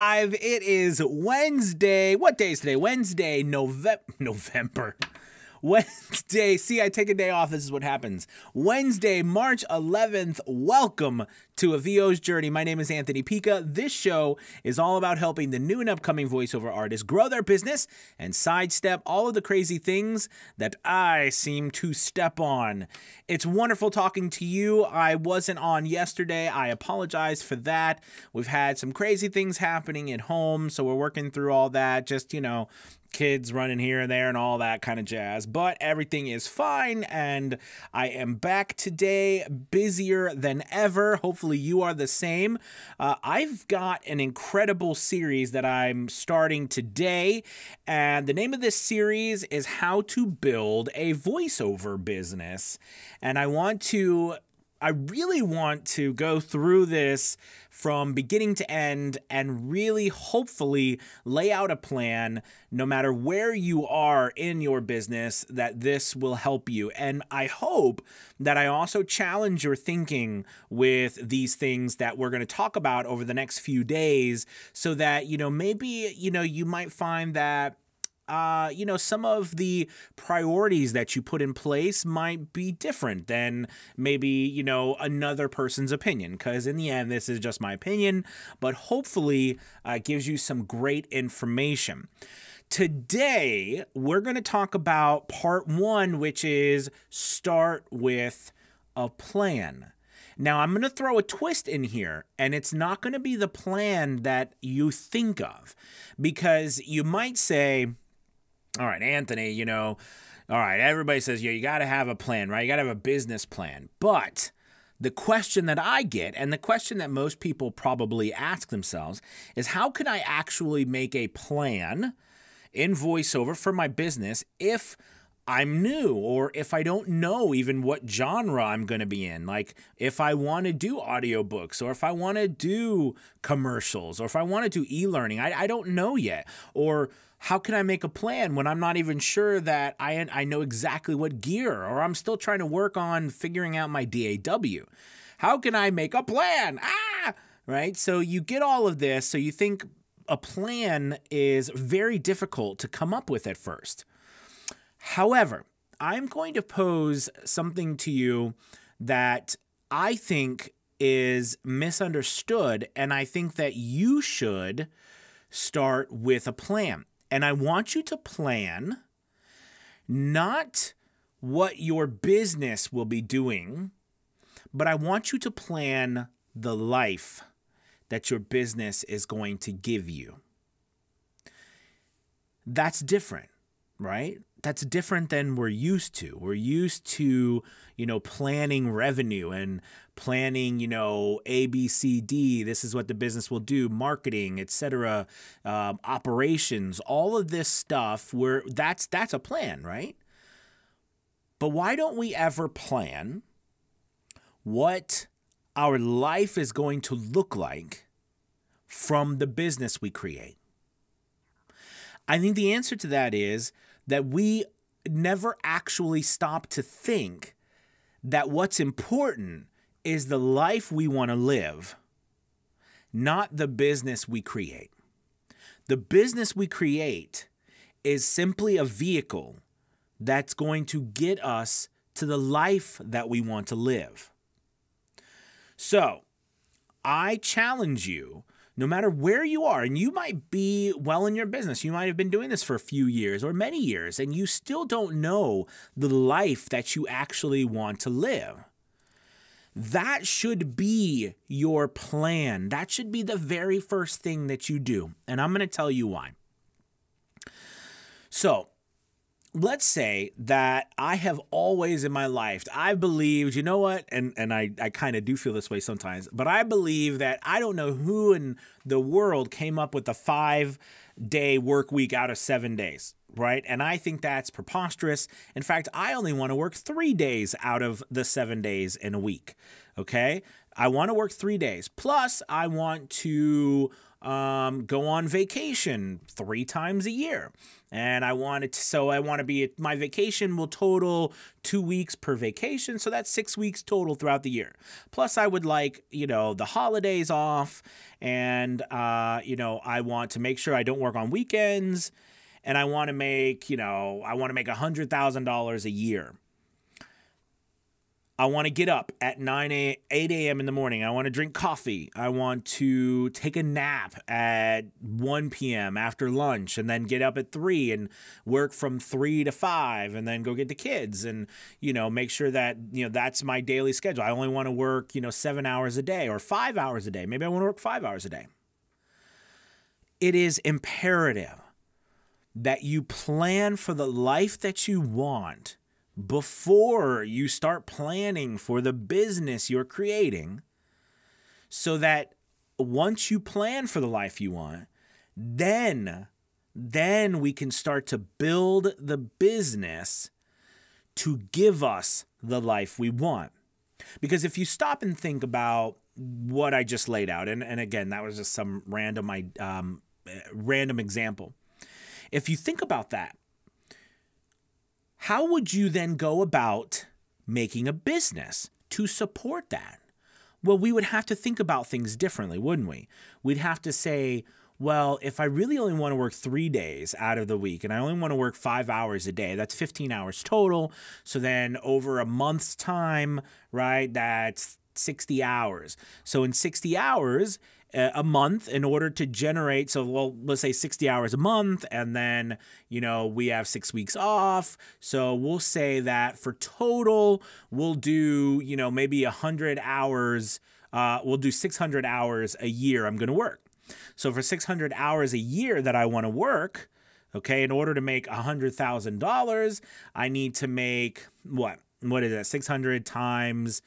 It is Wednesday. What day is today? Wednesday, November. November. Wednesday. See, I take a day off. This is what happens. Wednesday, March 11th. Welcome to a VO's journey. My name is Anthony Pica. This show is all about helping the new and upcoming voiceover artists grow their business and sidestep all of the crazy things that I seem to step on. It's wonderful talking to you. I wasn't on yesterday. I apologize for that. We've had some crazy things happening at home, so we're working through all that. Just, you know, kids running here and there and all that kind of jazz. But everything is fine, and I am back today, busier than ever. Hopefully, you are the same. Uh, I've got an incredible series that I'm starting today, and the name of this series is How to Build a Voiceover Business. And I want to I really want to go through this from beginning to end and really hopefully lay out a plan no matter where you are in your business that this will help you. And I hope that I also challenge your thinking with these things that we're going to talk about over the next few days so that, you know, maybe, you know, you might find that uh, you know, some of the priorities that you put in place might be different than maybe, you know, another person's opinion. Because in the end, this is just my opinion, but hopefully uh, gives you some great information. Today, we're going to talk about part one, which is start with a plan. Now, I'm going to throw a twist in here, and it's not going to be the plan that you think of because you might say, all right, Anthony, you know, all right, everybody says, yeah, you got to have a plan, right? You got to have a business plan. But the question that I get, and the question that most people probably ask themselves, is how can I actually make a plan in voiceover for my business if I'm new or if I don't know even what genre I'm going to be in. Like if I want to do audiobooks or if I want to do commercials or if I want to do e learning, I, I don't know yet. Or how can I make a plan when I'm not even sure that I, I know exactly what gear or I'm still trying to work on figuring out my DAW? How can I make a plan? Ah! Right? So you get all of this, so you think a plan is very difficult to come up with at first. However, I'm going to pose something to you that I think is misunderstood, and I think that you should start with a plan. And I want you to plan not what your business will be doing, but I want you to plan the life that your business is going to give you. That's different, right? That's different than we're used to. We're used to, you know, planning revenue and planning, you know, A, B, C, D. This is what the business will do, marketing, etc., um, operations, all of this stuff. Where that's that's a plan, right? But why don't we ever plan what our life is going to look like from the business we create? I think the answer to that is that we never actually stop to think that what's important is the life we want to live, not the business we create. The business we create is simply a vehicle that's going to get us to the life that we want to live. So, I challenge you no matter where you are, and you might be well in your business, you might have been doing this for a few years or many years, and you still don't know the life that you actually want to live. That should be your plan. That should be the very first thing that you do. And I'm going to tell you why. So, let's say that I have always in my life, I've believed, you know what, and, and I, I kind of do feel this way sometimes, but I believe that I don't know who in the world came up with the five day work week out of seven days, right? And I think that's preposterous. In fact, I only want to work three days out of the seven days in a week, okay? I want to work three days. Plus, I want to um, go on vacation three times a year. And I wanted to, so I want to be, my vacation will total two weeks per vacation. So that's six weeks total throughout the year. Plus, I would like, you know, the holidays off. And, uh, you know, I want to make sure I don't work on weekends. And I want to make, you know, I want to make a $100,000 a year. I want to get up at 9 a 8 a.m. in the morning. I want to drink coffee. I want to take a nap at 1 p.m. after lunch and then get up at 3 and work from 3 to 5 and then go get the kids and, you know, make sure that, you know, that's my daily schedule. I only want to work, you know, 7 hours a day or 5 hours a day. Maybe I want to work 5 hours a day. It is imperative that you plan for the life that you want before you start planning for the business you're creating so that once you plan for the life you want then then we can start to build the business to give us the life we want because if you stop and think about what I just laid out, and, and again, that was just some random um, random example. If you think about that, how would you then go about making a business to support that? Well, we would have to think about things differently, wouldn't we? We'd have to say, well, if I really only want to work three days out of the week and I only want to work five hours a day, that's 15 hours total. So then over a month's time, right, that's 60 hours. So in 60 hours, a month in order to generate so well let's say 60 hours a month and then you know we have 6 weeks off. So we'll say that for total we'll do you know maybe 100 hours uh, we'll do 600 hours a year I'm going to work. So for 600 hours a year that I want to work okay in order to make $100,000 I need to make what? What is that? 600 times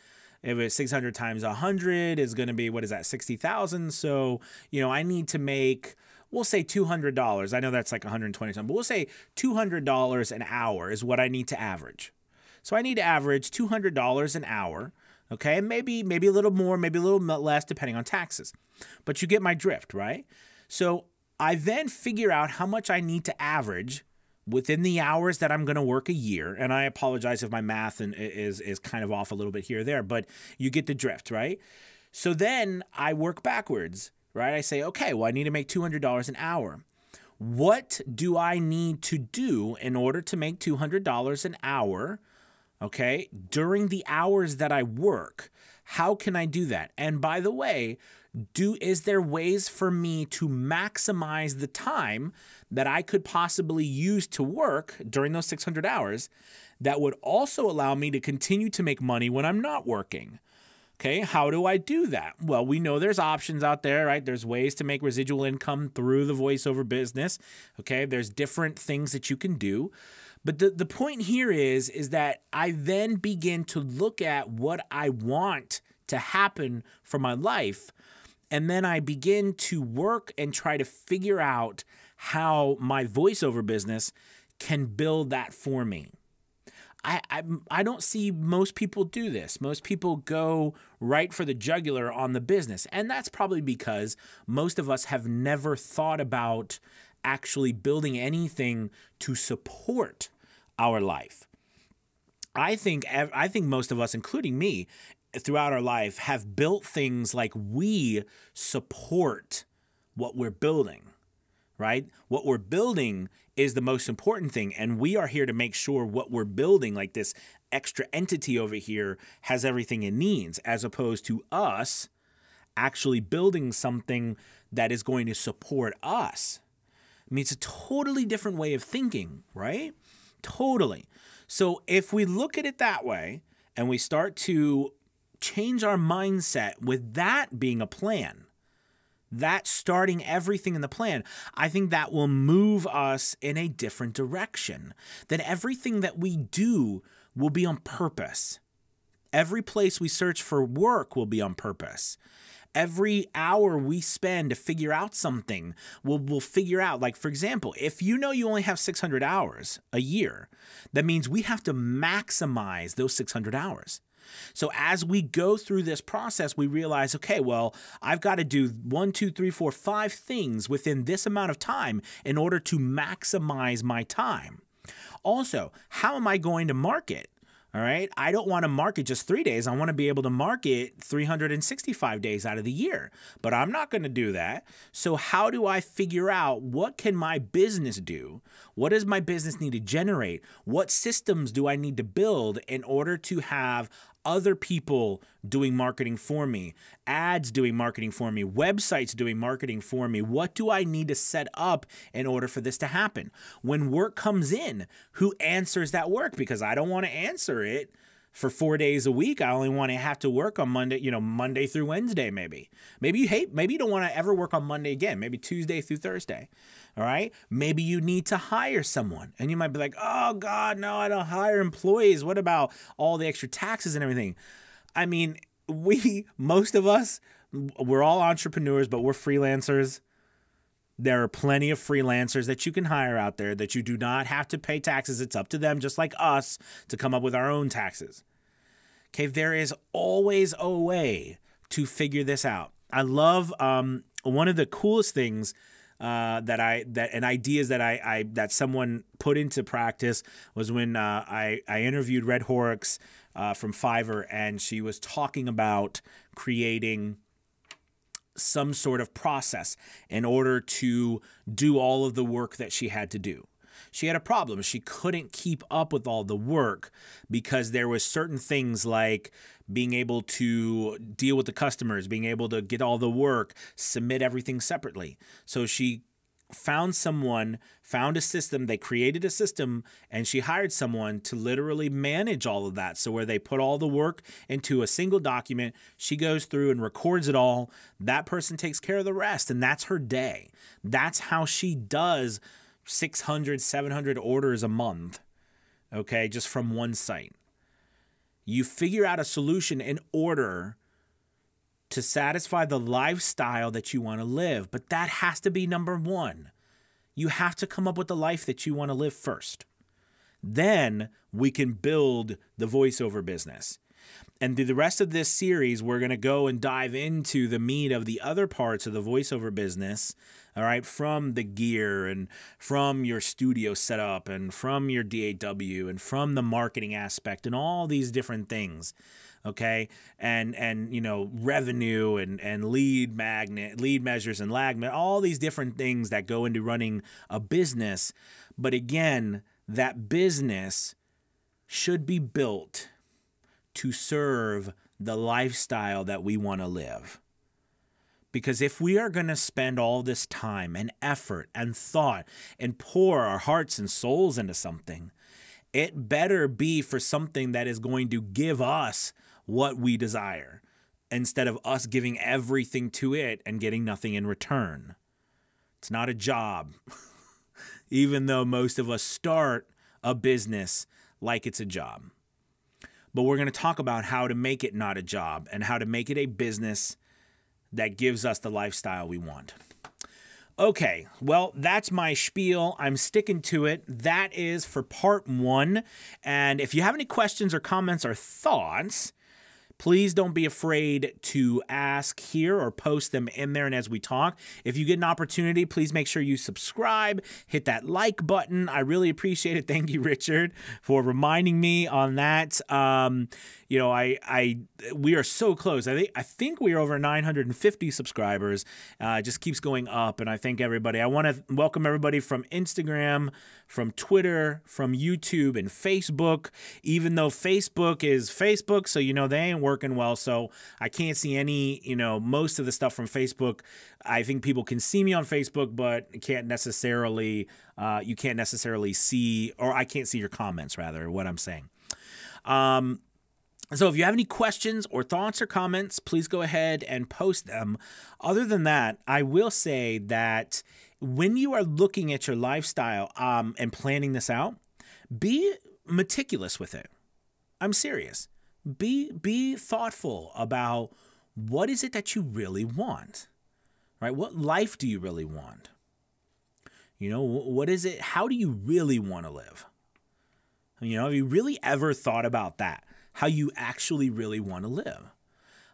if it's 600 times 100 is going to be, what is that, 60,000? So, you know, I need to make, we'll say $200. I know that's like 120 something, but we'll say $200 an hour is what I need to average. So I need to average $200 an hour. Okay, maybe maybe a little more, maybe a little less, depending on taxes. But you get my drift, right? So I then figure out how much I need to average within the hours that I'm going to work a year, and I apologize if my math and is is kind of off a little bit here or there, but you get the drift, right? So then I work backwards, right? I say, okay, well, I need to make $200 an hour. What do I need to do in order to make $200 an hour? Okay, during the hours that I work, how can I do that? And by the way, do is there ways for me to maximize the time that I could possibly use to work during those 600 hours that would also allow me to continue to make money when I'm not working? Okay, how do I do that? Well, we know there's options out there, right? There's ways to make residual income through the voiceover business. Okay, there's different things that you can do. But the, the point here is is that I then begin to look at what I want to happen for my life and then I begin to work and try to figure out how my voiceover business can build that for me. I, I, I don't see most people do this. Most people go right for the jugular on the business. And that's probably because most of us have never thought about actually building anything to support our life. I think I think most of us including me throughout our life have built things like we support what we're building, right? What we're building is the most important thing. And we are here to make sure what we're building, like this extra entity over here, has everything it needs, as opposed to us actually building something that is going to support us. I mean, it's a totally different way of thinking, right? Totally. So if we look at it that way and we start to change our mindset with that being a plan, that starting everything in the plan, I think that will move us in a different direction. That everything that we do will be on purpose. Every place we search for work will be on purpose. Every hour we spend to figure out something, we'll, we'll figure out. Like, for example, if you know you only have 600 hours a year, that means we have to maximize those 600 hours. So as we go through this process, we realize, okay, well, I've got to do one, two, three, four, five things within this amount of time in order to maximize my time. Also, how am I going to market? All right. I don't want to market just three days. I want to be able to market 365 days out of the year, but I'm not going to do that. So, how do I figure out what can my business do? What does my business need to generate? What systems do I need to build in order to have other people doing marketing for me, ads doing marketing for me, websites doing marketing for me. What do I need to set up in order for this to happen? When work comes in, who answers that work? Because I don't want to answer it for four days a week. I only want to have to work on Monday, you know, Monday through Wednesday, maybe. Maybe you hate, maybe you don't want to ever work on Monday again, maybe Tuesday through Thursday. All right. Maybe you need to hire someone and you might be like, oh God, no, I don't hire employees. What about all the extra taxes and everything? I mean, we, most of us, we're all entrepreneurs, but we're freelancers. There are plenty of freelancers that you can hire out there that you do not have to pay taxes. It's up to them, just like us, to come up with our own taxes. Okay, there is always a way to figure this out. I love um, one of the coolest things uh, that I that and ideas that I, I that someone put into practice was when uh, I I interviewed Red Horrocks uh, from Fiverr and she was talking about creating some sort of process in order to do all of the work that she had to do she had a problem. She couldn't keep up with all the work because there was certain things like being able to deal with the customers, being able to get all the work, submit everything separately. So she found someone, found a system, they created a system, and she hired someone to literally manage all of that. So, where they put all the work into a single document, she goes through and records it all. That person takes care of the rest, and that's her day. That's how she does 600, 700 orders a month, okay, just from one site. You figure out a solution in order to satisfy the lifestyle that you want to live, but that has to be number one. You have to come up with the life that you want to live first. Then we can build the voiceover business. And through the rest of this series, we're going to go and dive into the meat of the other parts of the voiceover business all right, from the gear and from your studio setup and from your DAW and from the marketing aspect and all these different things okay? And and you know revenue and and lead magnet lead measures and lag all these different things that go into running a business. But again that business should be built to serve the lifestyle that we want to live because if we are going to spend all this time and effort and thought and pour our hearts and souls into something, it better be for something that is going to give us what we desire instead of us giving everything to it and getting nothing in return. It's not a job, even though most of us start a business like it's a job. But we're going to talk about how to make it not a job and how to make it a business that gives us the lifestyle we want. Okay, well, that's my spiel. I'm sticking to it. That is for part one. And if you have any questions or comments or thoughts, Please don't be afraid to ask here or post them in there and as we talk. If you get an opportunity, please make sure you subscribe, hit that like button. I really appreciate it. Thank you, Richard, for reminding me on that. Um, you know, I, I, we are so close. I think, I think we are over 950 subscribers. Uh, it just keeps going up, and I thank everybody. I want to welcome everybody from Instagram, from Twitter, from YouTube, and Facebook. Even though Facebook is Facebook, so you know they ain't working well. So I can't see any, you know, most of the stuff from Facebook. I think people can see me on Facebook, but can't necessarily, uh, you can't necessarily see, or I can't see your comments, rather, what I'm saying. Um, so if you have any questions or thoughts or comments, please go ahead and post them. Other than that, I will say that when you are looking at your lifestyle um, and planning this out, be meticulous with it. I'm serious. Be be thoughtful about what is it that you really want. Right? What life do you really want? You know, what is it? How do you really want to live? You know, have you really ever thought about that? How you actually really want to live.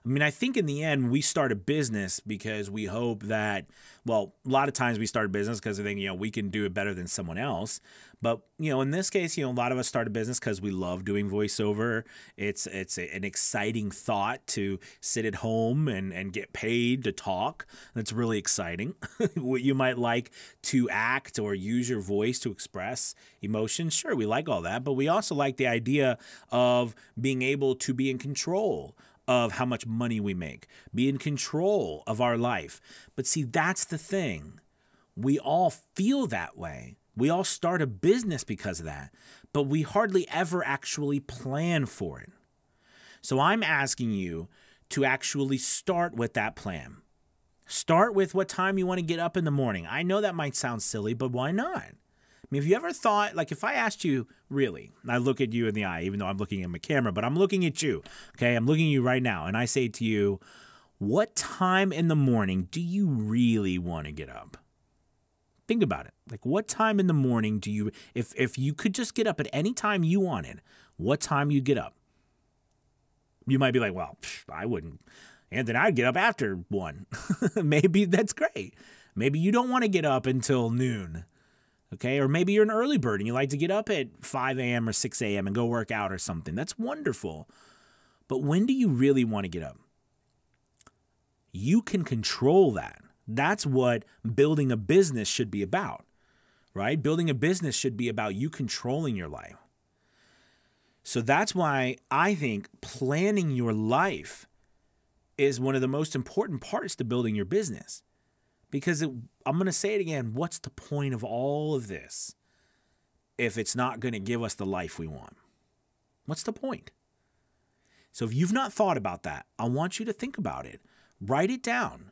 I mean, I think in the end, we start a business because we hope that, well, a lot of times we start a business because we think, you know, we can do it better than someone else. But, you know, in this case, you know, a lot of us start a business because we love doing voiceover. It's it's a, an exciting thought to sit at home and, and get paid to talk. That's really exciting. you might like to act or use your voice to express emotions. Sure, we like all that. But we also like the idea of being able to be in control of how much money we make, be in control of our life. But see, that's the thing. We all feel that way. We all start a business because of that, but we hardly ever actually plan for it. So I'm asking you to actually start with that plan. Start with what time you want to get up in the morning. I know that might sound silly, but why not? I mean, have you ever thought, like, if I asked you, really, I look at you in the eye, even though I'm looking at my camera, but I'm looking at you, okay? I'm looking at you right now, and I say to you, what time in the morning do you really want to get up? Think about it. Like, what time in the morning do you, if, if you could just get up at any time you wanted, what time you get up? You might be like, well, I wouldn't. And then I'd get up after one. Maybe that's great. Maybe you don't want to get up until noon Okay. Or maybe you're an early bird and you like to get up at 5 a.m. or 6 a.m. and go work out or something. That's wonderful. But when do you really want to get up? You can control that. That's what building a business should be about, right? Building a business should be about you controlling your life. So that's why I think planning your life is one of the most important parts to building your business. Because it, I'm going to say it again what's the point of all of this if it's not going to give us the life we want? What's the point? So if you've not thought about that, I want you to think about it. Write it down.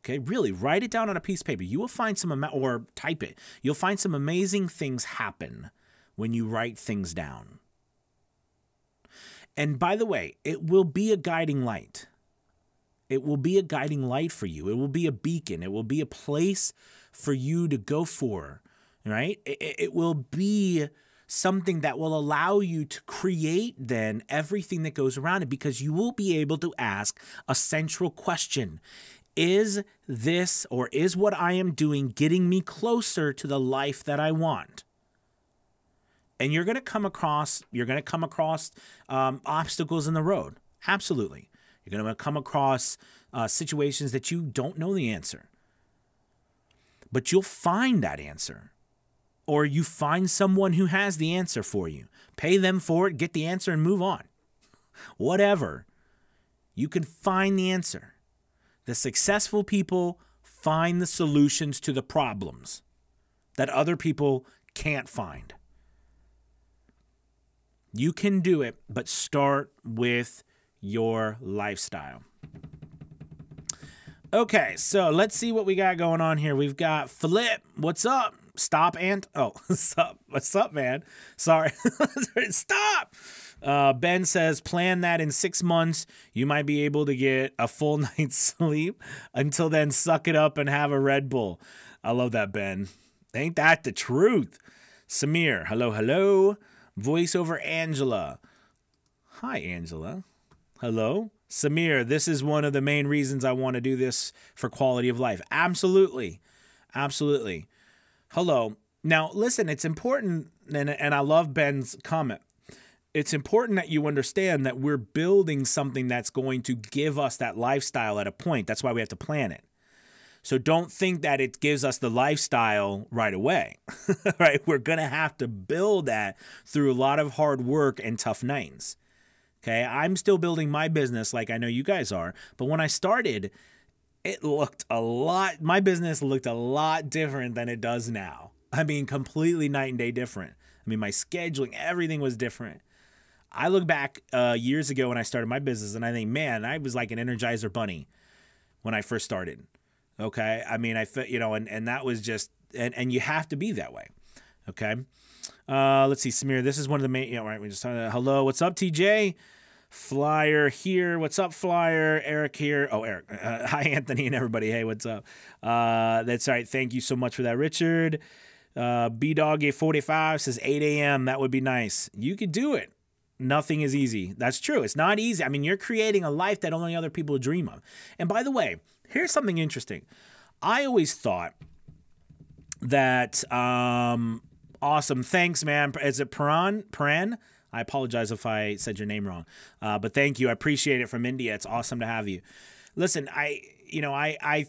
Okay, really write it down on a piece of paper. You will find some, or type it. You'll find some amazing things happen when you write things down. And by the way, it will be a guiding light. It will be a guiding light for you. It will be a beacon. It will be a place for you to go for, right? It, it will be something that will allow you to create then everything that goes around it because you will be able to ask a central question. Is this or is what I am doing getting me closer to the life that I want? And you're going to come across you're going to come across um, obstacles in the road. Absolutely. You're going to come across uh, situations that you don't know the answer. But you'll find that answer. Or you find someone who has the answer for you. Pay them for it, get the answer, and move on. Whatever. You can find the answer. The successful people find the solutions to the problems that other people can't find. You can do it, but start with your lifestyle. Okay, so let's see what we got going on here. We've got Flip. What's up? Stop and oh, what's up? What's up, man? Sorry, stop. Uh, ben says, plan that in six months. You might be able to get a full night's sleep. Until then, suck it up and have a Red Bull. I love that, Ben. Ain't that the truth? Samir, hello, hello. Voiceover Angela. Hi, Angela. Hello? Samir, this is one of the main reasons I want to do this for quality of life. Absolutely. Absolutely. Hello. Now, listen, it's important, and, and I love Ben's comment. It's important that you understand that we're building something that's going to give us that lifestyle at a point. That's why we have to plan it. So don't think that it gives us the lifestyle right away, right? We're going to have to build that through a lot of hard work and tough nights. Okay. I'm still building my business like I know you guys are. But when I started, it looked a lot, my business looked a lot different than it does now. I mean, completely night and day different. I mean, my scheduling, everything was different. I look back uh, years ago when I started my business and I think, man, I was like an Energizer bunny when I first started. Okay. I mean, I, felt you know, and, and that was just, and, and you have to be that way. Okay. Uh, let's see, Samir. This is one of the main. Yeah, right. We just uh, hello. What's up, TJ? Flyer here. What's up, Flyer? Eric here. Oh, Eric. Uh, hi, Anthony, and everybody. Hey, what's up? Uh, that's right. Thank you so much for that, Richard. Uh, B Dog 45 says 8 a.m. That would be nice. You could do it. Nothing is easy. That's true. It's not easy. I mean, you're creating a life that only other people dream of. And by the way, here's something interesting. I always thought that um awesome. Thanks, man. Is it Paran? Paran? I apologize if I said your name wrong. Uh, but thank you. I appreciate it from India. It's awesome to have you. Listen, I you know, I I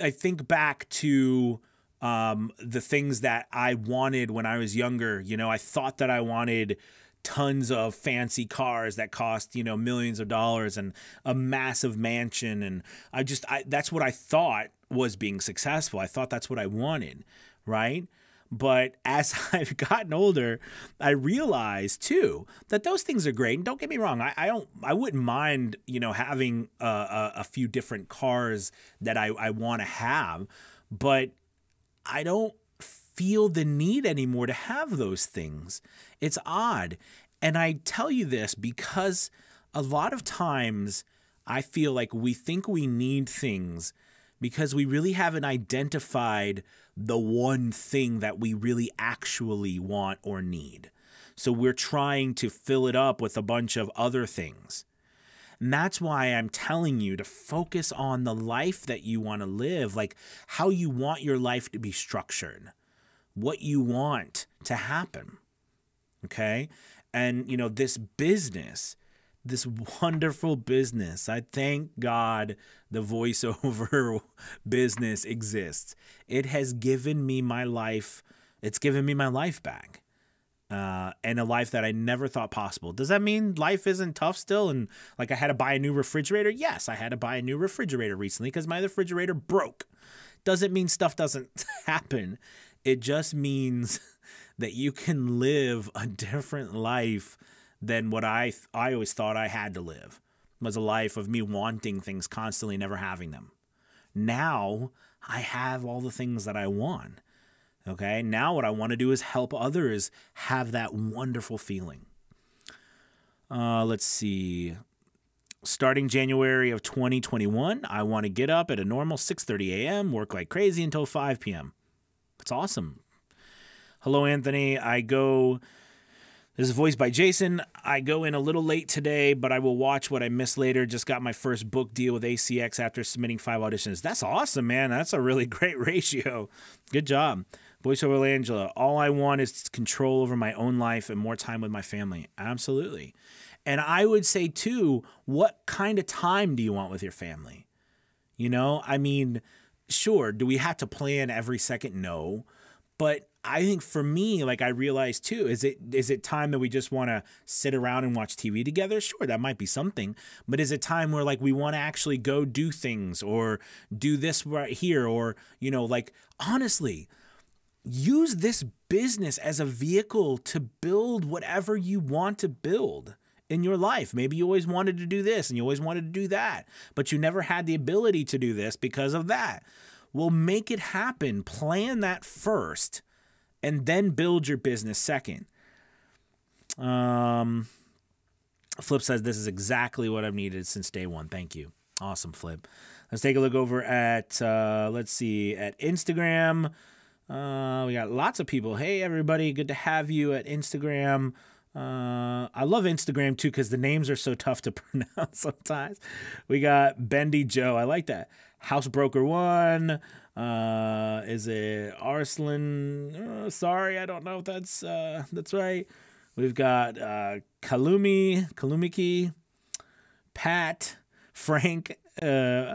I think back to um, the things that I wanted when I was younger. You know, I thought that I wanted tons of fancy cars that cost you know millions of dollars and a massive mansion and i just I, that's what i thought was being successful i thought that's what i wanted right but as I've gotten older, I realize too that those things are great. And don't get me wrong, I, I don't, I wouldn't mind, you know, having a, a, a few different cars that I, I want to have, but I don't feel the need anymore to have those things. It's odd. And I tell you this because a lot of times I feel like we think we need things because we really haven't identified the one thing that we really actually want or need. So we're trying to fill it up with a bunch of other things. And that's why I'm telling you to focus on the life that you want to live, like how you want your life to be structured what you want to happen. Okay. And, you know, this business, this wonderful business, I thank God the voiceover business exists. It has given me my life, it's given me my life back. Uh, and a life that I never thought possible. Does that mean life isn't tough still? And like I had to buy a new refrigerator? Yes, I had to buy a new refrigerator recently because my refrigerator broke. Doesn't mean stuff doesn't happen. It just means that you can live a different life than what I I always thought I had to live. Was a life of me wanting things constantly, never having them. Now I have all the things that I want. Okay, now what I want to do is help others have that wonderful feeling. Uh, let's see. Starting January of 2021, I want to get up at a normal 6:30 a.m., work like crazy until 5 p.m. That's awesome. Hello, Anthony. I go. This is voiced by Jason. I go in a little late today, but I will watch what I miss later. Just got my first book deal with ACX after submitting five auditions. That's awesome, man. That's a really great ratio. Good job. Voiceover Angela. All I want is control over my own life and more time with my family. Absolutely. And I would say, too, what kind of time do you want with your family? You know, I mean, sure, do we have to plan every second? No. But I think for me, like I realized too, is it is it time that we just want to sit around and watch TV together? Sure, that might be something. But is it time where like we want to actually go do things or do this right here or you know like honestly, use this business as a vehicle to build whatever you want to build in your life. Maybe you always wanted to do this and you always wanted to do that, but you never had the ability to do this because of that. Well, make it happen. Plan that first and then build your business second. Um, Flip says this is exactly what I've needed since day one. Thank you. Awesome, Flip. Let's take a look over at, uh, let's see, at Instagram. Uh, we got lots of people. Hey, everybody. Good to have you at Instagram. Uh, I love Instagram too because the names are so tough to pronounce sometimes. We got Bendy Joe. I like that. Housebroker One. Uh, is it Arslan? Uh, sorry, I don't know if that's uh, that's right. We've got uh, Kalumi, Kalumiki, Pat, Frank, uh,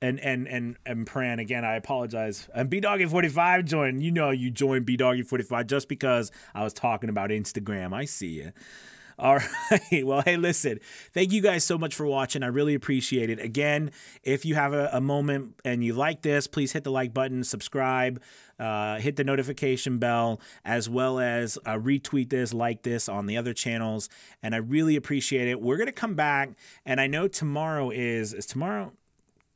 and and and and Pran again. I apologize. And B Doggy forty five joined. You know you joined B Doggy forty five just because I was talking about Instagram. I see you. All right. Well, hey, listen, thank you guys so much for watching. I really appreciate it. Again, if you have a, a moment and you like this, please hit the like button, subscribe, uh, hit the notification bell, as well as uh, retweet this, like this on the other channels. And I really appreciate it. We're going to come back. And I know tomorrow is, is tomorrow?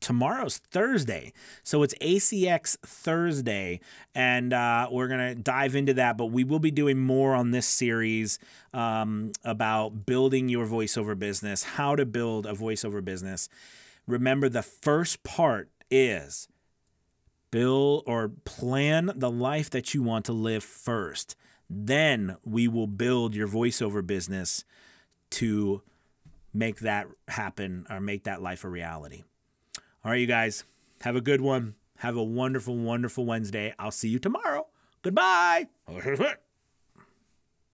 Tomorrow's Thursday. So it's ACX Thursday, and uh, we're going to dive into that. But we will be doing more on this series um, about building your voiceover business, how to build a voiceover business. Remember, the first part is build or plan the life that you want to live first. Then we will build your voiceover business to make that happen or make that life a reality. All right, you guys, have a good one. Have a wonderful, wonderful Wednesday. I'll see you tomorrow. Goodbye.